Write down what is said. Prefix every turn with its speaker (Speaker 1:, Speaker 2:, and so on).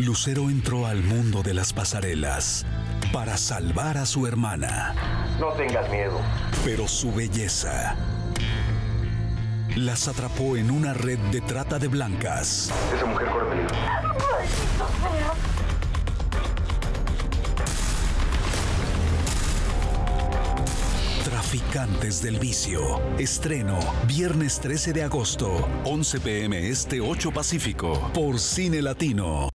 Speaker 1: Lucero entró al mundo de las pasarelas para salvar a su hermana.
Speaker 2: No tengas miedo.
Speaker 1: Pero su belleza las atrapó en una red de trata de blancas.
Speaker 2: Esa mujer corre peligro.
Speaker 1: Traficantes del vicio. Estreno viernes 13 de agosto, 11 pm este 8 Pacífico, por Cine Latino.